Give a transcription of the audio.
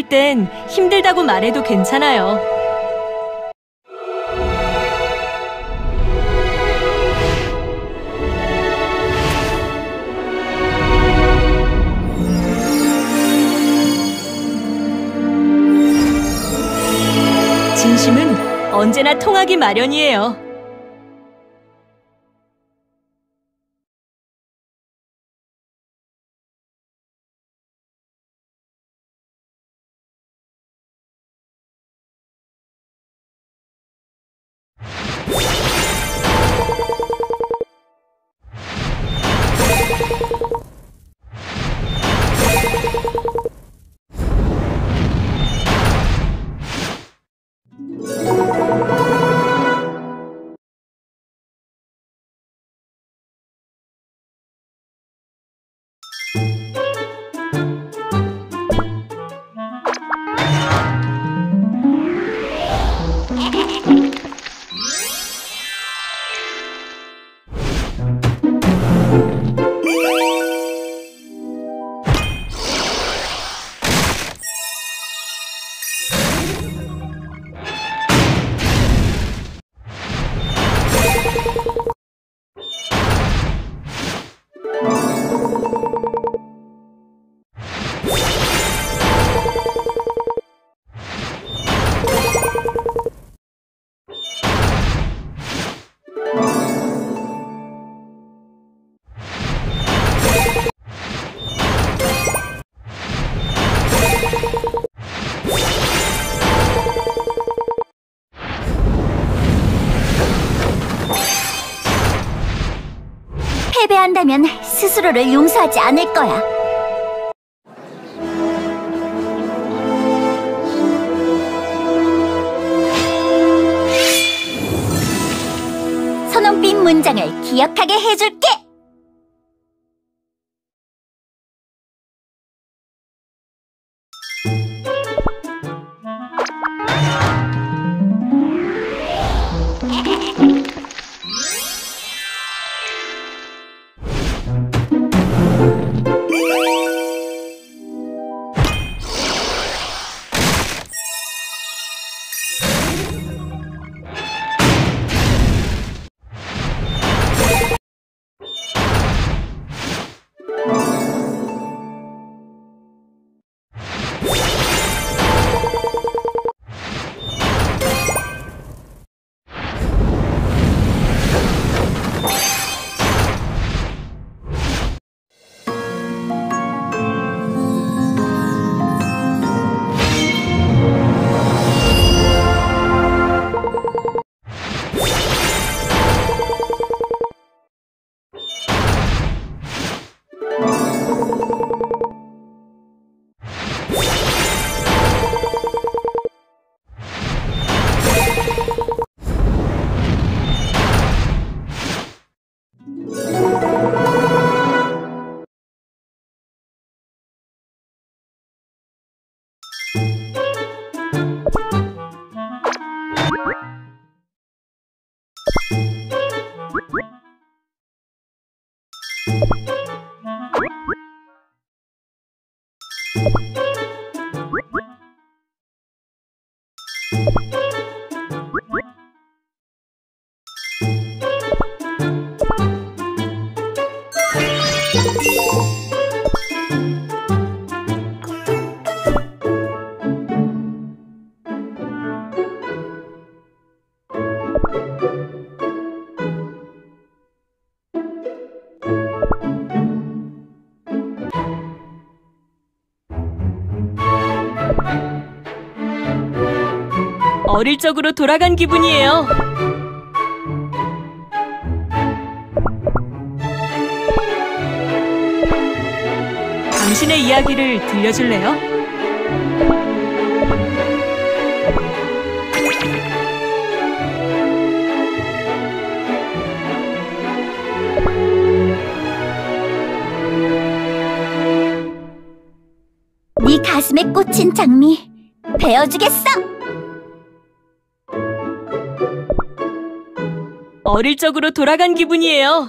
힘들 땐 힘들다고 말해도 괜찮아요. 진심은 언제나 통하기 마련이에요. 패배한다면 스스로를 용서하지 않을 거야. 선홍빛 문장을 기억하게 해줄게! 어릴 적으로 돌아간 기분이에요. 당신의 이야기를 들려줄래요? 네 가슴에 꽂힌 장미 베어주겠어. 어릴 적으로 돌아간 기분이에요.